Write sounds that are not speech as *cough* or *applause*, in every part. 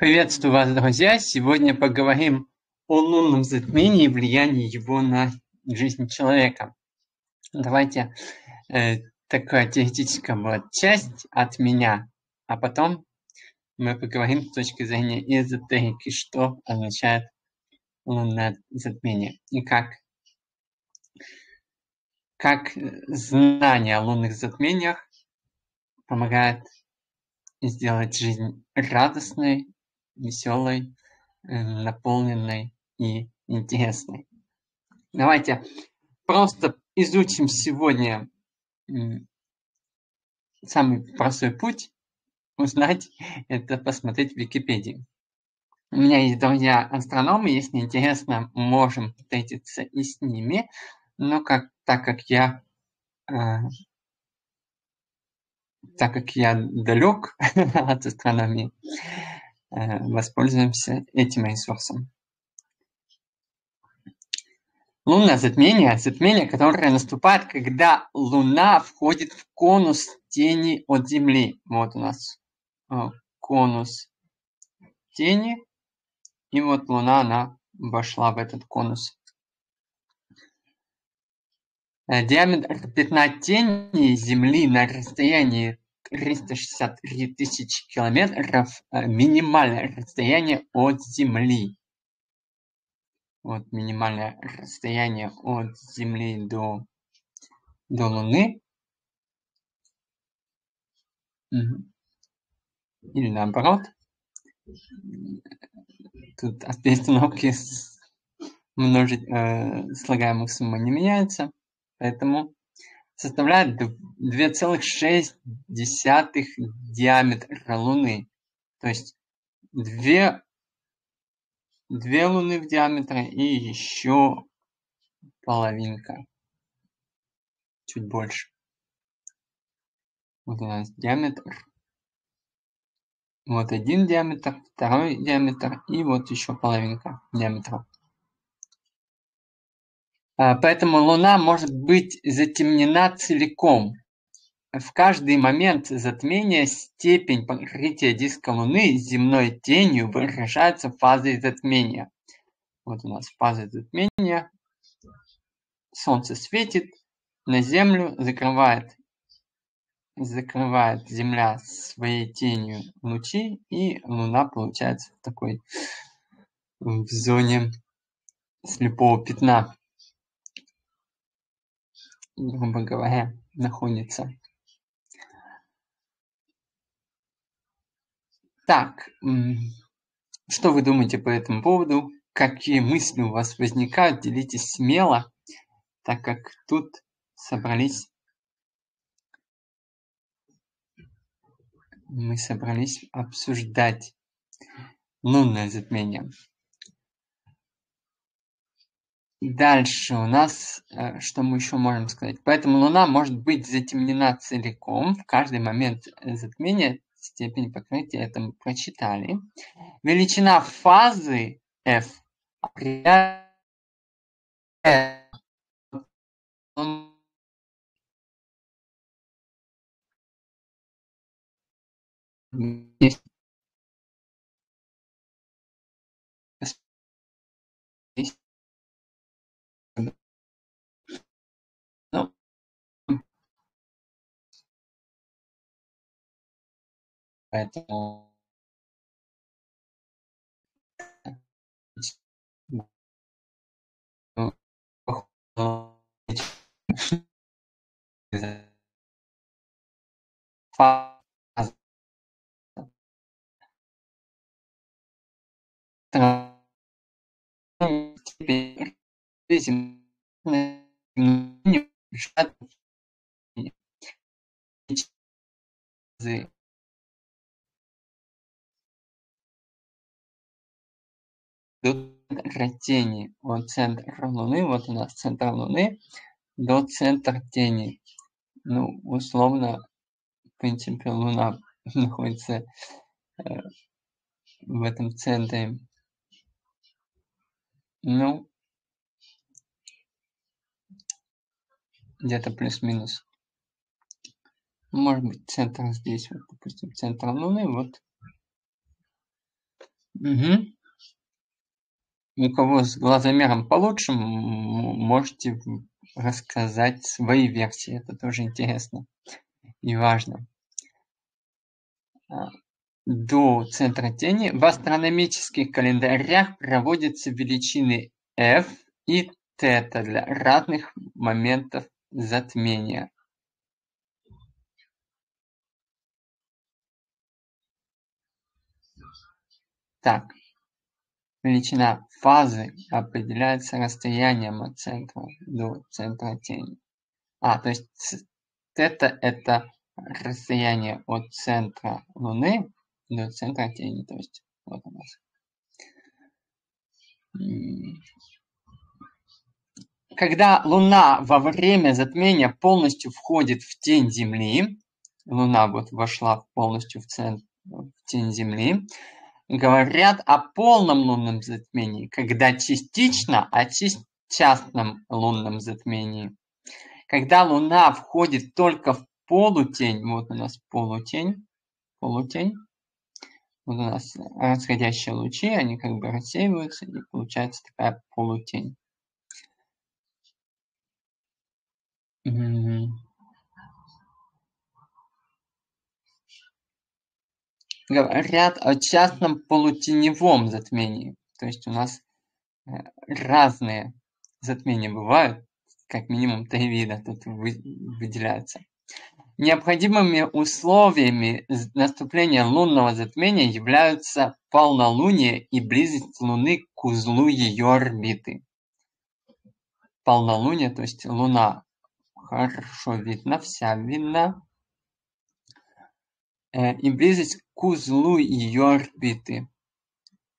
Приветствую вас, друзья! Сегодня поговорим о лунном затмении и влиянии его на жизнь человека. Давайте э, такая теоретическая вот часть от меня, а потом мы поговорим с точки зрения эзотерики, что означает лунное затмение и как, как знание о лунных затмениях помогает сделать жизнь радостной веселой, э, наполненной и интересной. Давайте просто изучим сегодня самый простой путь узнать, это посмотреть в Википедии. У меня есть друзья-астрономы, если интересно, можем встретиться и с ними, но как, так как я э, так как я далек *laughs* от астрономии, воспользуемся этим ресурсом. Лунное затмение – затмение, которое наступает, когда Луна входит в конус тени от Земли. Вот у нас э, конус тени, и вот Луна, она вошла в этот конус. Э, диаметр пятна тени Земли на расстоянии 363 тысячи километров э, минимальное расстояние от Земли. Вот минимальное расстояние от Земли до, до Луны. Или наоборот. Тут от перестановки множить э, слагаемых сумма не меняется. Поэтому составляет 2,6 диаметра Луны. То есть две, две Луны в диаметре и еще половинка. Чуть больше. Вот у нас диаметр. Вот один диаметр, второй диаметр и вот еще половинка диаметра. А, поэтому Луна может быть затемнена целиком. В каждый момент затмения степень покрытия диска Луны земной тенью выражается фазой затмения. Вот у нас фаза затмения. Солнце светит на Землю, закрывает, закрывает Земля своей тенью лучи, и Луна получается в такой в зоне слепого пятна грубо говоря, находится. Так, что вы думаете по этому поводу? Какие мысли у вас возникают? Делитесь смело, так как тут собрались мы собрались обсуждать лунное затмение. Дальше у нас, э, что мы еще можем сказать? Поэтому Луна может быть затемнена целиком в каждый момент затмения. Степень покрытия это мы прочитали. Величина фазы F определяет Поэтому *laughs* центра тени от центра Луны, вот у нас центр Луны, до центра тени. Ну, условно, в принципе, Луна *laughs* находится э, в этом центре. Ну, где-то плюс-минус. Может быть, центр здесь, вот, допустим, центр Луны, вот Угу. У кого с глазомером получше, можете рассказать свои версии. Это тоже интересно и важно. А, до центра тени в астрономических календарях проводятся величины f и θ для разных моментов затмения. Так, величина фазы определяется расстоянием от центра до центра тени. А, то есть θ это расстояние от центра Луны до центра тени. То есть вот у нас. Когда Луна во время затмения полностью входит в тень Земли, Луна вот вошла полностью в, центр, в тень Земли, говорят о полном лунном затмении, когда частично о частном лунном затмении. Когда Луна входит только в полутень, вот у нас полутень, полутень, вот у нас расходящие лучи, они как бы рассеиваются, и получается такая полутень. Говорят о частном полутеневом затмении. То есть у нас э, разные затмения бывают, как минимум три вида тут выделяются. Необходимыми условиями наступления лунного затмения являются полнолуние и близость Луны к узлу ее орбиты. Полнолуние, то есть Луна хорошо видно, вся видна. Э, и близость к узлу ее орбиты.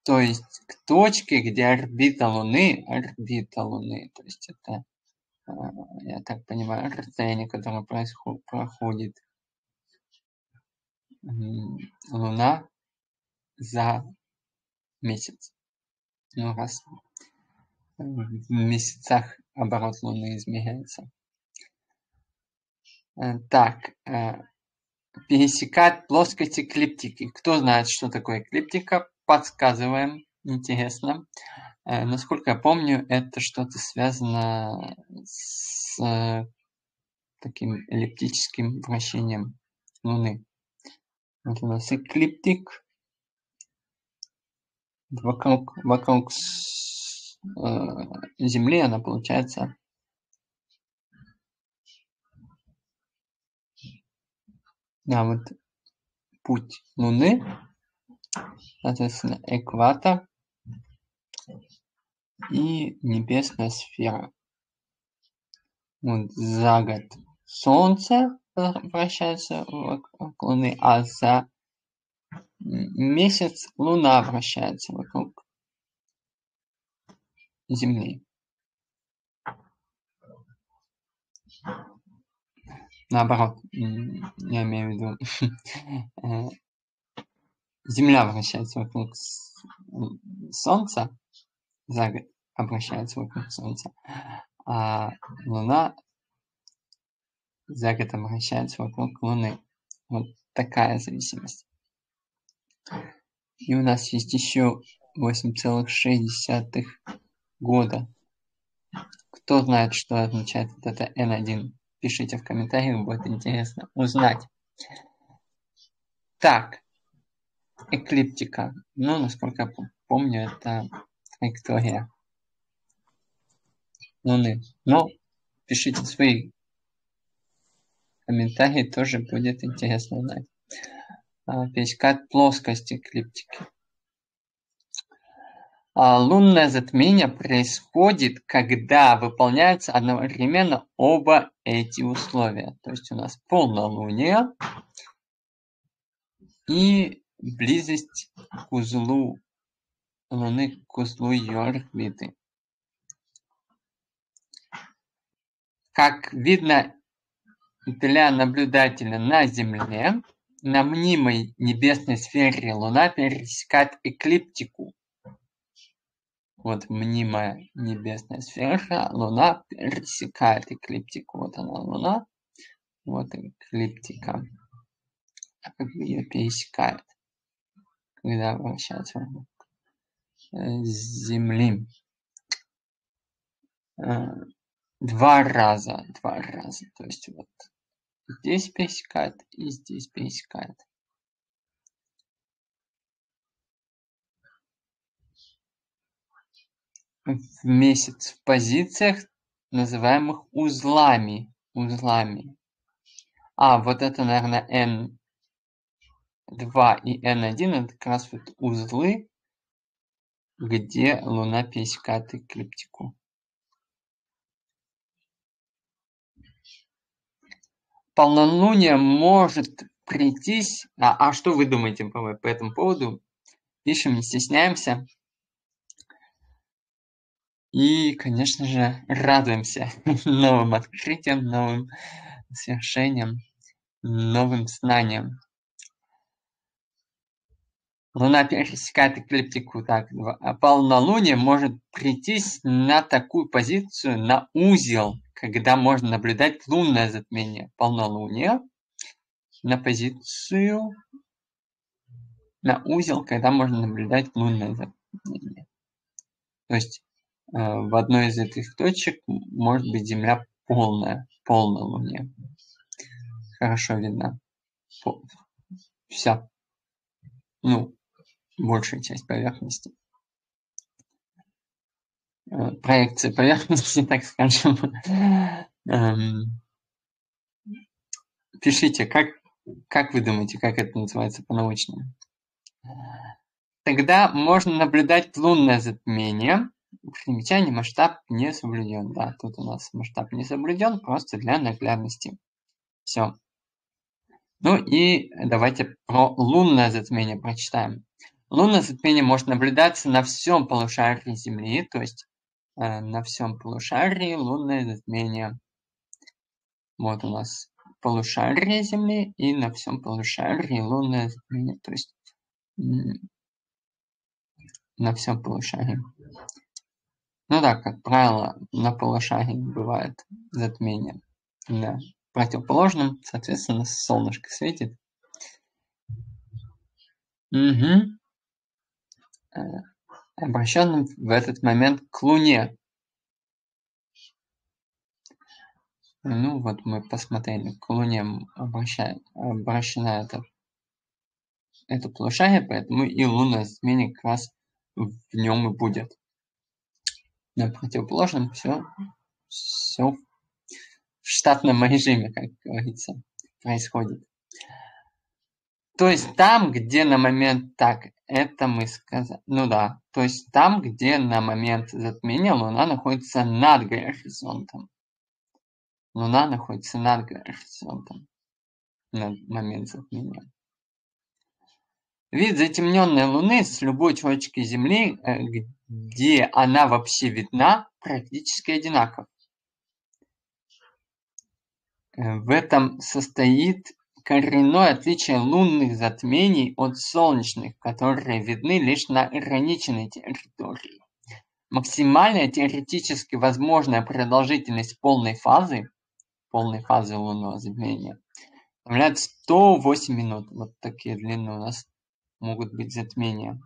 То есть к точке, где орбита Луны, орбита Луны, то есть это а, я так понимаю, расстояние, которое происходит, проходит Луна за месяц. Ну, раз в месяцах оборот Луны измеряется. Э, так, э, пересекать плоскость эклиптики. Кто знает, что такое эклиптика, подсказываем. Интересно. Э, насколько я помню, это что-то связано с э, таким эллиптическим вращением Луны. Вот у нас эклиптик. Вокруг, вокруг э, Земли она получается Да, вот путь Луны, соответственно, экватор, и небесная сфера. Вот за год Солнце вращается вокруг Луны, а за месяц Луна вращается вокруг Земли. Наоборот, я имею в виду, *laughs* э, Земля вращается вокруг Солнца, за обращается вокруг Солнца, а Луна за год обращается вокруг Луны. Вот такая зависимость. И у нас есть еще 8,6 года. Кто знает, что означает вот это N1? Пишите в комментариях, будет интересно узнать. Так, эклиптика. Ну, насколько я помню, это Виктория. Луны. Но пишите свои комментарии, тоже будет интересно узнать. А, пересекать плоскости эклиптики. А, лунное затмение происходит, когда выполняются одновременно оба эти условия. То есть у нас полнолуние и близость к узлу Луны к узлу ее орбиты. Как видно для наблюдателя на Земле, на мнимой небесной сфере Луна пересекает эклиптику. Вот мнимая небесная сфера, Луна пересекает эклиптику. Вот она Луна, вот эклиптика. А как ее пересекает, когда вращается вокруг. Земли. Э, два раза, два раза. То есть вот здесь пересекает и здесь пересекает. В месяц в позициях, называемых узлами. Узлами. А, вот это, наверное, N2 и N1, это как раз вот узлы, где Луна пересекает эклиптику. Полнолуние может прийтись... А, а что вы думаете по, по этому поводу? Пишем, не стесняемся. И, конечно же, радуемся *laughs* новым открытиям, новым свершениям, новым знаниям. Луна пересекает эклиптику так. А полнолуние может прийтись на такую позицию, на узел, когда можно наблюдать лунное затмение. Полнолуние на позицию, на узел, когда можно наблюдать лунное затмение. То есть в одной из этих точек может быть Земля полная, полнолуние. Хорошо видно. Вся. Ну, большая часть поверхности. Э, проекция поверхности, *laughs* так скажем. Эм, пишите, как, как вы думаете, как это называется по-научному? Тогда можно наблюдать лунное затмение. Примечание, масштаб не соблюден. Да, тут у нас масштаб не соблюден, просто для наглядности. Все. Ну и давайте про лунное затмение прочитаем. Лунное затмение может наблюдаться на всем полушарии Земли, то есть э, на всем полушарии лунное затмение. Вот у нас полушарие Земли и на всем полушарии лунное затмение, то есть на всем полушарии. Ну да, как правило, на полушарии бывает затмение. На противоположном, соответственно, солнышко светит. Угу. Обращенным в этот момент к Луне. Ну вот мы посмотрели, к Луне обращаем, обращена это, это полушарие, поэтому и лунное затмение как раз в нем и будет. На противоположном все, все в штатном режиме, как говорится, происходит. То есть там, где на момент так, это мы сказали. Ну да, то есть там, где на момент затмения Луна находится над горизонтом. Луна находится над горизонтом на момент затмения. Вид затемненной Луны с любой точки Земли, э, где она вообще видна, практически одинаков. Э, в этом состоит коренное отличие лунных затмений от солнечных, которые видны лишь на ограниченной территории. Максимальная теоретически возможная продолжительность полной фазы, полной фазы лунного затмения, составляет 108 минут. Вот такие длинные у нас могут быть затмения.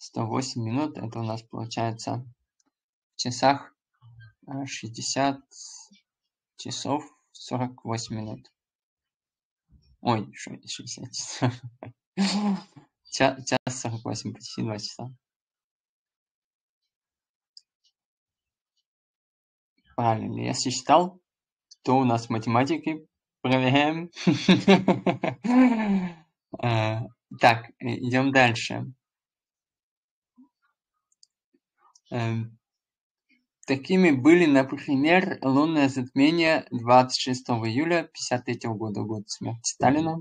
108 минут, это у нас получается в часах 60 э, часов 48 минут. Ой, 60 часов. *laughs* Час, час 48, почти 2 часа. Правильно, я считал, то у нас математики. Проверяем. А, *laughs* так, идем дальше. Такими были, например, лунное затмение 26 июля 1953 года, год смерти Сталина,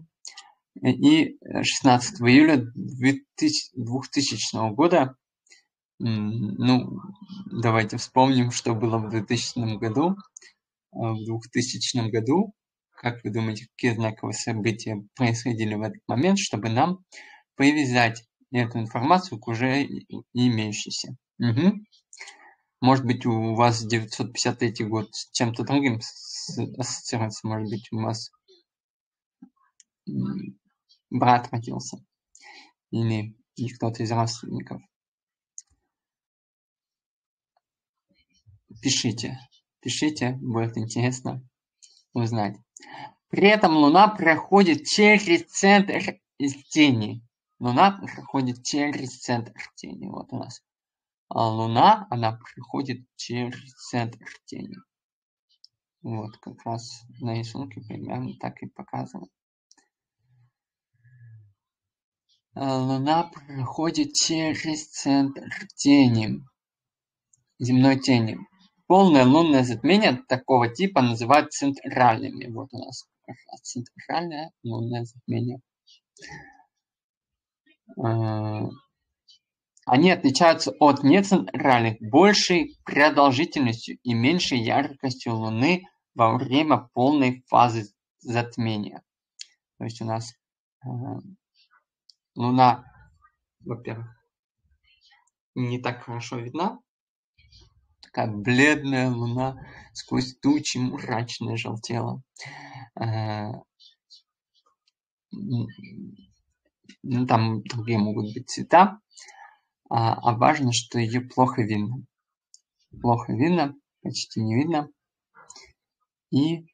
и 16 июля 2000 года. Ну, давайте вспомним, что было в 2000 году. А, в 2000 году, как вы думаете, какие знаковые события происходили в этот момент, чтобы нам привязать эту информацию к уже имеющейся? Угу. Может быть, у вас 953 год с чем-то другим ассоциируется, может быть, у вас брат родился или кто-то из родственников. Пишите, пишите, будет интересно узнать. При этом Луна проходит через центр тени. Луна проходит через центр тени. Вот у нас а Луна, она проходит через центр тени. Вот, как раз на рисунке примерно так и показано. А Луна проходит через центр тени, земной тени. Полное лунное затмение такого типа называют центральными. Вот у нас центральное лунное затмение. Они отличаются от нецентральных большей продолжительностью и меньшей яркостью Луны во время полной фазы затмения. То есть у нас а, Луна, во-первых, не так хорошо видна, такая бледная луна сквозь тучи мрачно желтела. Э, ну, там другие могут быть цвета, а, а важно, что ее плохо видно. Плохо видно, почти не видно. И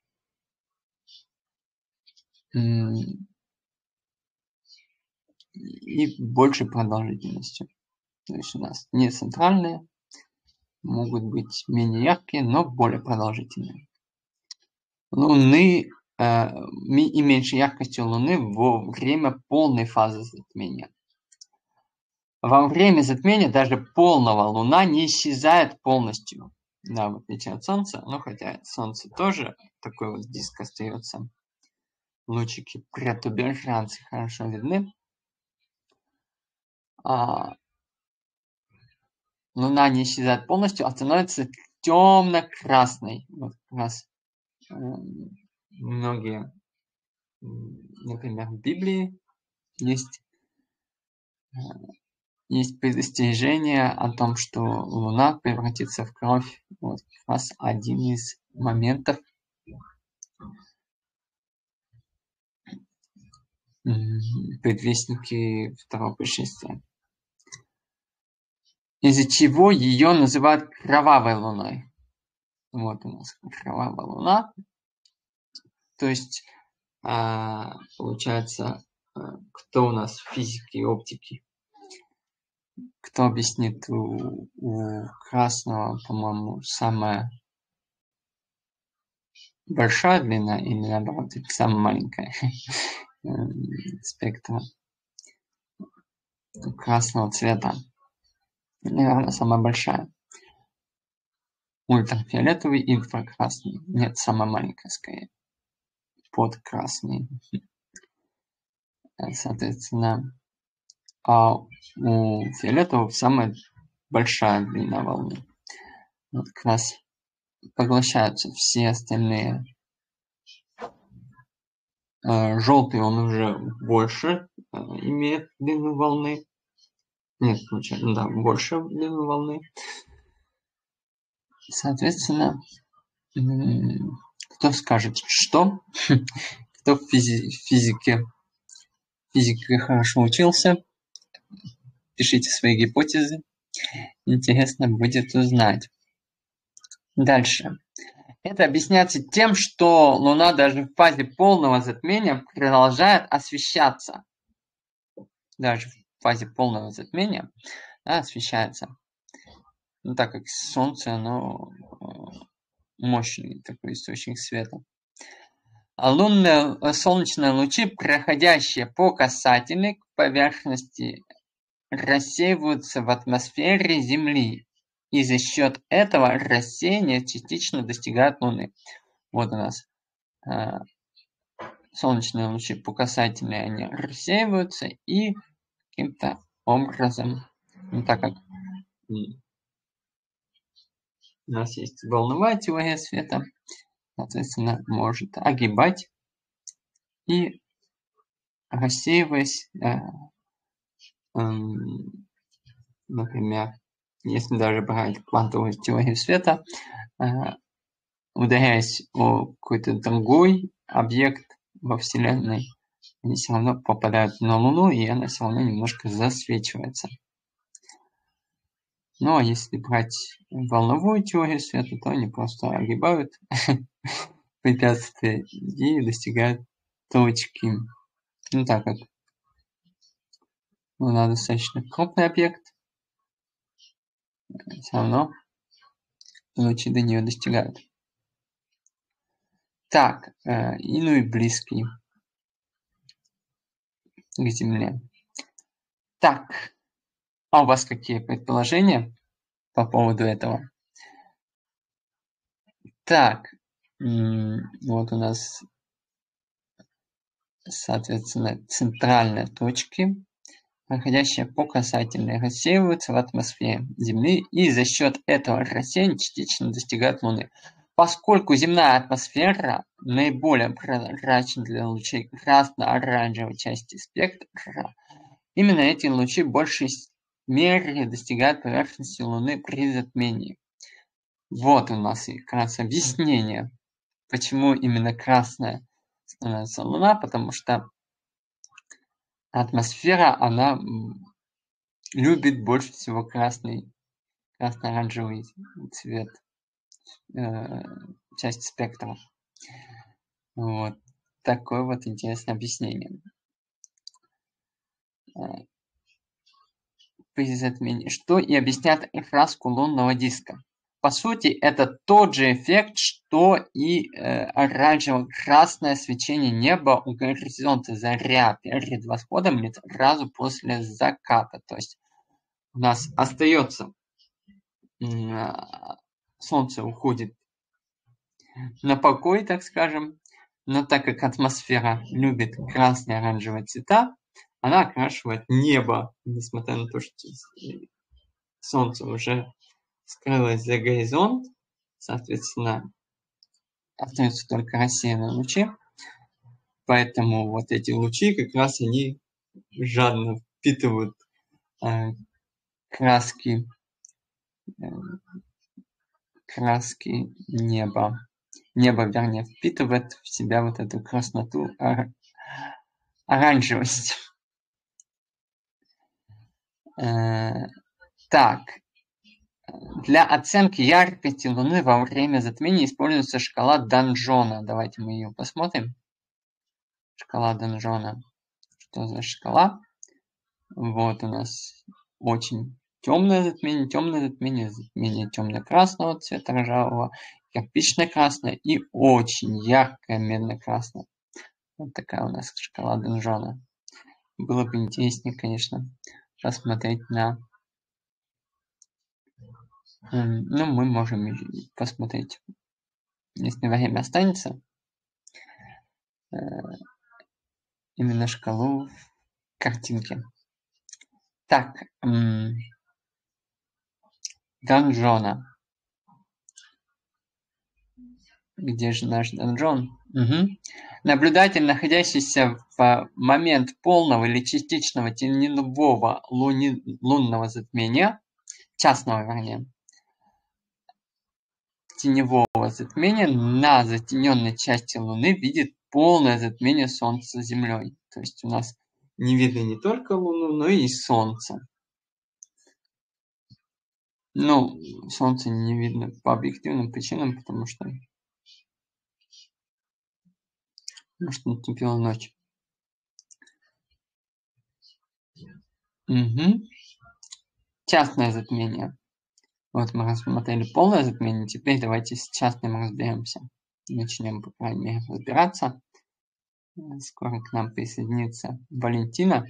и большей продолжительностью. То есть у нас не центральная, могут быть менее яркие, но более продолжительные. Луны э, и меньше яркости Луны во время полной фазы затмения. Во время затмения даже полного Луна не исчезает полностью. Да, в отличие от Солнца, но хотя Солнце тоже такой вот диск остается. Лучики протуберанцы хорошо видны. А, Луна не исчезает полностью, а становится темно-красной. Вот как раз э, многие, например, в Библии есть, э, есть предостережение о том, что Луна превратится в кровь. Вот как раз один из моментов, предвестники второго пришествия из-за чего ее называют кровавой луной. Вот у нас кровавая луна. То есть, а, получается, а, кто у нас в физике и оптике? Кто объяснит у, у красного, по-моему, самая большая длина или наоборот, самая маленькая *laughs* спектра красного цвета? наверное, самая большая. Ультрафиолетовый и инфракрасный. Нет, самая маленькая скорее. Подкрасный. Соответственно, а у фиолетового самая большая длина волны. Вот как раз поглощаются все остальные. Э, Желтый он уже больше э, имеет длину волны. Нет, случайно, да, больше длину волны. Соответственно, кто скажет, что? *laughs* Кто в физи физике, физике хорошо учился, пишите свои гипотезы. Интересно будет узнать. Дальше. Это объясняется тем, что Луна даже в фазе полного затмения продолжает освещаться. Даже в фазе полного затмения да, освещается. Ну, так как Солнце, оно э, мощный такой источник света. А лунные э, солнечные лучи, проходящие по касательной к поверхности, рассеиваются в атмосфере Земли. И за счет этого рассеяния частично достигают Луны. Вот у нас э, солнечные лучи по касательной, они рассеиваются и каким-то образом, ну, так как у нас есть волновая теория света, соответственно, может огибать и рассеиваясь, э, например, если даже брать квантовую теорию света, э, ударяясь о какой-то другой объект во Вселенной, они все равно попадают на Луну, и она все равно немножко засвечивается. Ну, а если брать волновую теорию света, то они просто огибают *laughs* препятствия и достигают точки. Ну, так как Луна достаточно крупный объект, все равно лучи до нее достигают. Так, э, и ну и близкий к Земле. Так, а у вас какие предположения по поводу этого? Так, вот у нас, соответственно, центральные точки, проходящие по касательной, рассеиваются в атмосфере Земли и за счет этого рассеяния частично достигают Луны. Поскольку земная атмосфера наиболее прозрачна для лучей красно-оранжевой части спектра, именно эти лучи в большей мере достигают поверхности Луны при затмении. Вот у нас и как раз объяснение, почему именно красная становится Луна, потому что атмосфера, она любит больше всего красный, красно-оранжевый цвет э, части спектра. Вот. Такое вот интересное объяснение. Э, что и объясняет краску лунного диска. По сути, это тот же эффект, что и э, оранжево-красное свечение неба у горизонта заря перед восходом или сразу после заката. То есть у нас остается э, солнце уходит на покой, так скажем, но так как атмосфера любит красные оранжевые цвета, она окрашивает небо, несмотря на то, что солнце уже скрылось за горизонт, соответственно, остаются только рассеянные лучи. Поэтому вот эти лучи как раз они жадно впитывают э, краски, э, краски неба. Небо, вернее, впитывает в себя вот эту красноту, ор оранжевость. Э, так, для оценки яркости Луны во время затмения используется шкала Данжона. Давайте мы ее посмотрим. Шкала Данжона. Что за шкала? Вот у нас очень темное затмение, темное затмение, затмение темно-красного цвета ржавого, кирпично-красное и очень яркое медно-красное. Вот такая у нас шкала Данжона. Было бы интереснее, конечно, посмотреть на ну, мы можем посмотреть, если время останется, э, именно шкалу картинки. Так, Данжона. Где же наш Данжон? Угу. Наблюдатель, находящийся в момент полного или частичного теневого луни... лунного затмения, частного, вернее, теневого затмения на затененной части Луны видит полное затмение Солнца Землей. То есть у нас не видно не только Луну, но и Солнце. Ну, Солнце не видно по объективным причинам, потому что может наступила ночь. Угу. Частное затмение. Вот мы рассмотрели полное затмение, теперь давайте с частным разберемся. Начнем, по крайней мере, разбираться. Скоро к нам присоединится Валентина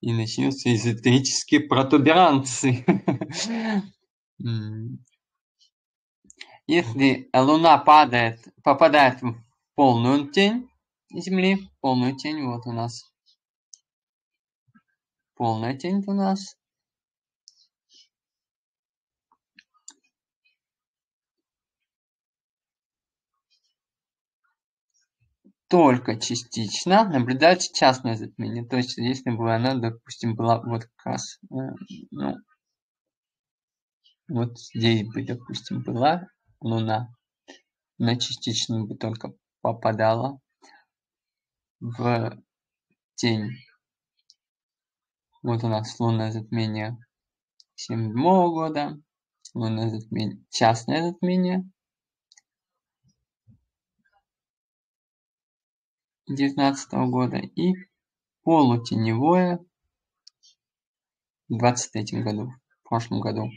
и начнутся эзотерические протуберанцы. *laughs* Если Луна падает, попадает в полную тень Земли, полную тень, вот у нас полная тень у нас, только частично наблюдается частное затмение. То есть, если бы она, допустим, была вот как раз, э, ну, вот здесь бы, допустим, была Луна, она частично бы только попадала в тень. Вот у нас лунное затмение седьмого года, лунное затмение, частное затмение, девятнадцатого года и полутеневое в двадцать третьем году, в прошлом году.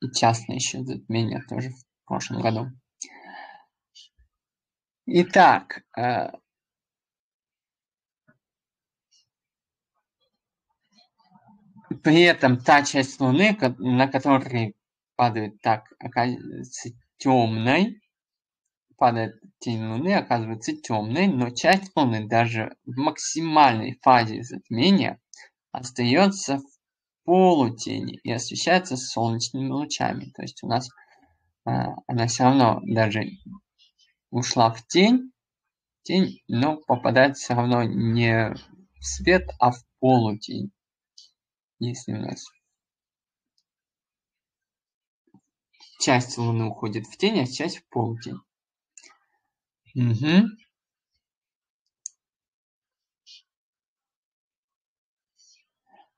И частное еще затмение тоже в прошлом году. Итак, э, при этом та часть Луны, на которой падает так, оказывается темной, падает тень Луны, оказывается темной, но часть Луны даже в максимальной фазе затмения остается в полутени и освещается солнечными лучами. То есть у нас а, она все равно даже ушла в тень, тень, но попадает все равно не в свет, а в полутень. Если у нас часть Луны уходит в тень, а часть в полутень. Угу.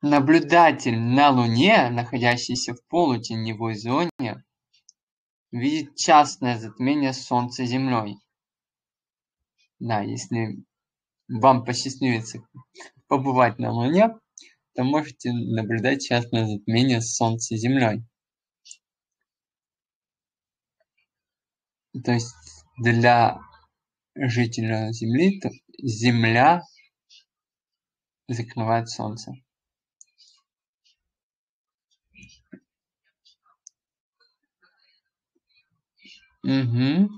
Наблюдатель на Луне, находящийся в полутеневой зоне, видит частное затмение Солнца Землей. Да, если вам посчастливится побывать на Луне, то можете наблюдать частное затмение Солнца Землей. То есть для жителя Земли то Земля закрывает Солнце. Угу.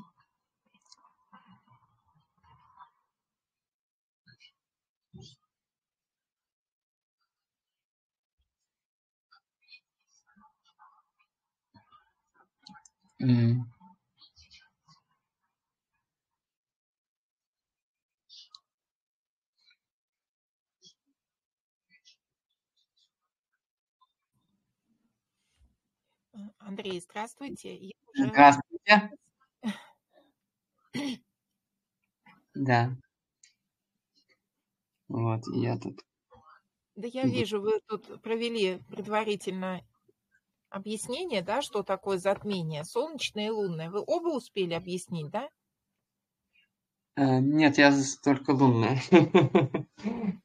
М. Андрей, здравствуйте. Я уже... Здравствуйте. Да. Вот, я тут. Да я вижу, вы тут провели предварительно объяснение, да, что такое затмение, солнечное и лунное. Вы оба успели объяснить, да? Э, нет, я только лунное. *laughs*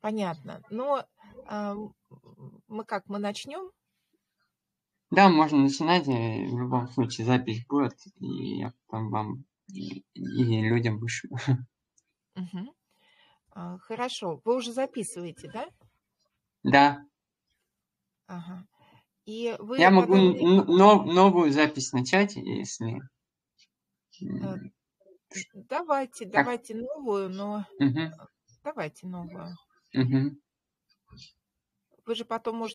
Понятно. Но э, мы как, мы начнем? Да, можно начинать. э, В любом случае запись будет, и я потом вам и, и людям вышлю. А, Хорошо. Вы уже записываете, да? Да, Ага. И вы я могу потом... новую запись начать, если... э, Давайте, Как? давайте новую, но Мгм, давайте новую. мгм. Вы же потом можете